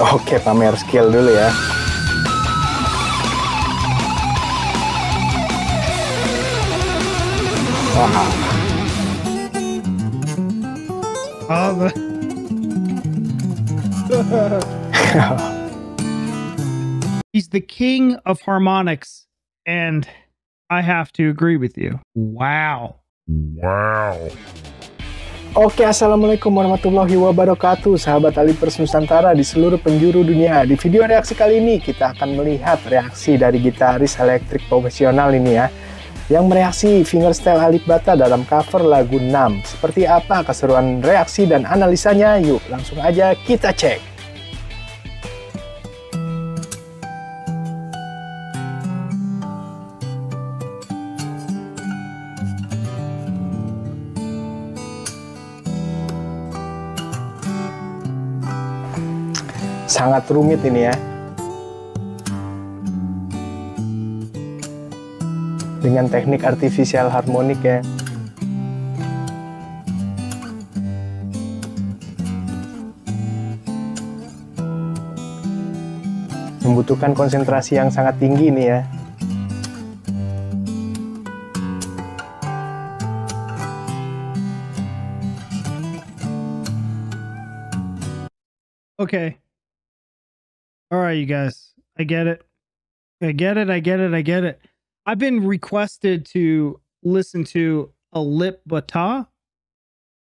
Oke, pamer skill dulu ya. Wah, Oh. He's the king of harmonics, and I have to agree with you. Wow. Wow. Oke, assalamualaikum warahmatullahi wabarakatuh, sahabat Alipers Nusantara di seluruh penjuru dunia. Di video reaksi kali ini kita akan melihat reaksi dari gitaris elektrik profesional ini ya, yang mereaksi fingerstyle Alip Bata dalam cover lagu 6. Seperti apa keseruan reaksi dan analisanya? Yuk, langsung aja kita cek. Sangat rumit ini ya. Dengan teknik artificial harmonik ya. Membutuhkan konsentrasi yang sangat tinggi nih ya. Okay. All right, you guys. I get it. I get it. I get it. I get it. I've been requested to listen to Alip Ba Ta.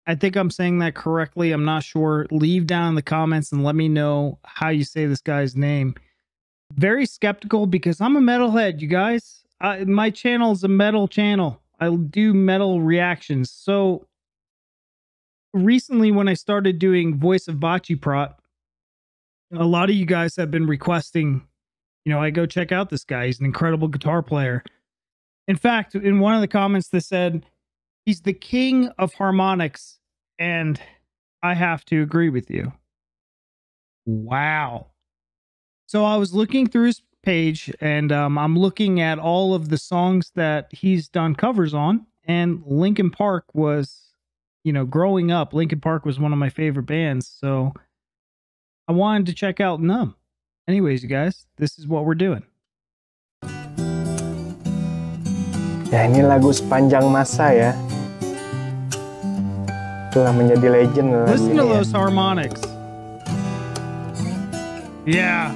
I think I'm saying that correctly. I'm not sure. Leave down in the comments and let me know how you say this guy's name. Very skeptical because I'm a metalhead, you guys. I, my channel is a metal channel. I do metal reactions. So recently, when I started doing Voice of Baceprot, a lot of you guys have been requesting, you know, I go check out this guy. He's an incredible guitar player. In fact, in one of the comments that said he's the king of harmonics, and I have to agree with you. Wow. So I was looking through his page and um, I'm looking at all of the songs that he's done covers on, and Linkin Park was, you know, growing up, Linkin Park was one of my favorite bands. So I wanted to check out Numb. Anyways, you guys, this is what we're doing. Ya ini lagu sepanjang masa ya. Telah menjadi legend lagu Listen to those harmonics. Yeah.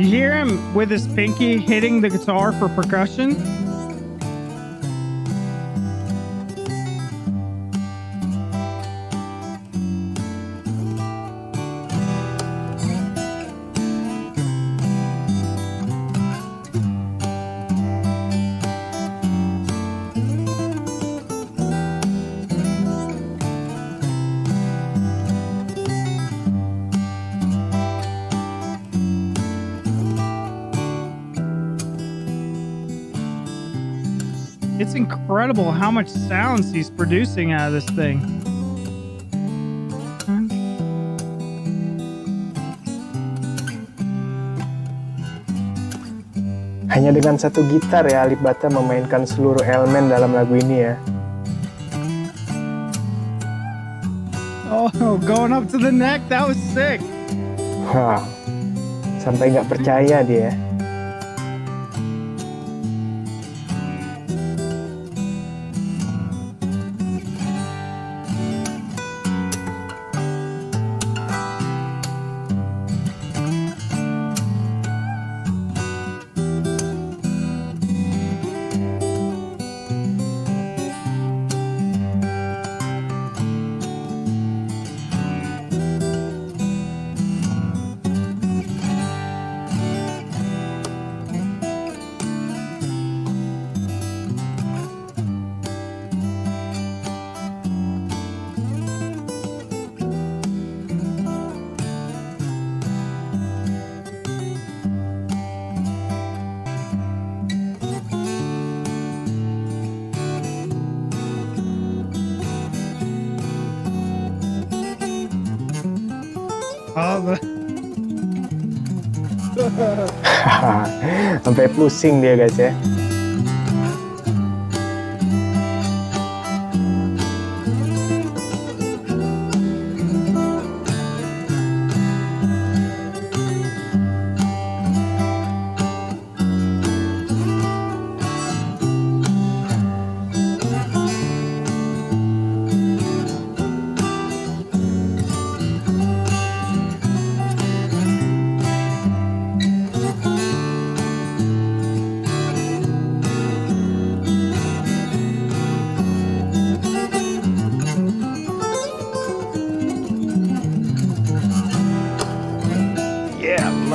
You hear him with his pinky hitting the guitar for percussion? It's incredible how much sounds he's producing out of this thing. Hanya dengan satu gitar ya Alip Bata memainkan seluruh elemen dalam lagu ini ya. Oh, going up to the neck, that was sick. Wah, sampai nggak percaya dia. The... sampai pusing dia guys ya.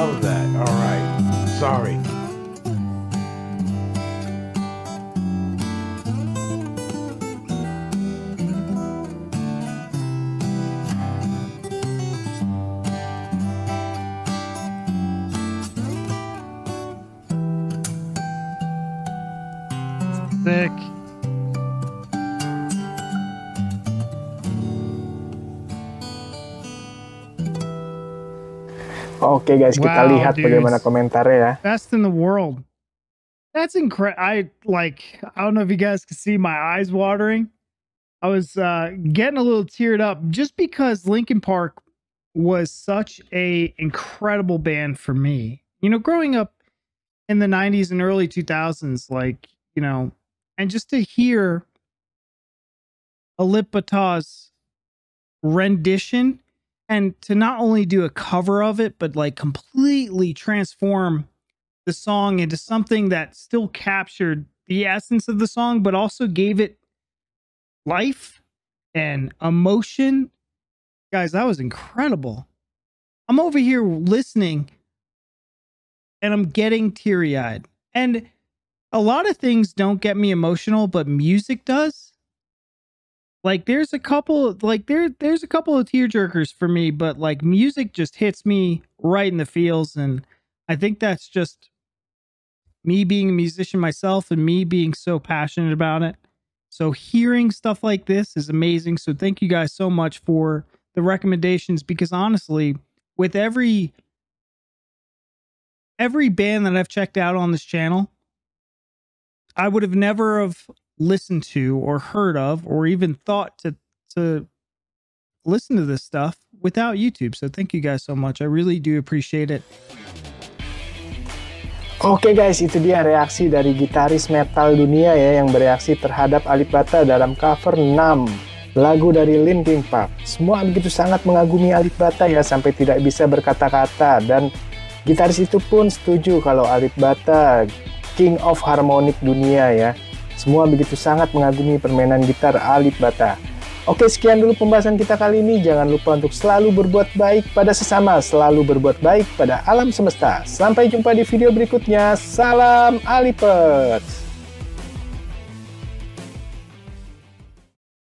Love that. All right. Sorry. Sick. Oke guys, kita Wow, lihat dude. bagaimana komentarnya ya. Best in the world. That's incredible. I like, I don't know if you guys can see my eyes watering. I was uh, getting a little teared up just because Linkin Park was such a incredible band for me. You know, growing up in the 90s and early 2000s, like, you know, and just to hear Alip rendition and to not only do a cover of it, but like completely transform the song into something that still captured the essence of the song, but also gave it life and emotion. Guys, that was incredible. I'm over here listening and I'm getting teary eyed. And a lot of things don't get me emotional, but music does. Like there's a couple like there there's a couple of tear jerkers for me, but like music just hits me right in the feels and I think that's just me being a musician myself and me being so passionate about it. So hearing stuff like this is amazing. So thank you guys so much for the recommendations because honestly, with every every band that I've checked out on this channel, I would have never have listened to or heard of or even thought to to listen to this stuff without YouTube. So thank you guys so much. I really do appreciate it. Oke guys, itu dia reaksi dari gitaris metal dunia ya yang bereaksi terhadap Alip Bata dalam cover 6 lagu dari Linkin Park. Semua begitu sangat mengagumi Alip Bata ya sampai tidak bisa berkata-kata dan gitaris itu pun setuju kalau Alip Bata King of Harmonic dunia ya. Semua begitu sangat mengagumi permainan gitar Alip Bata. Oke, sekian dulu pembahasan kita kali ini. Jangan lupa untuk selalu berbuat baik pada sesama, selalu berbuat baik pada alam semesta. Sampai jumpa di video berikutnya. Salam Alipers.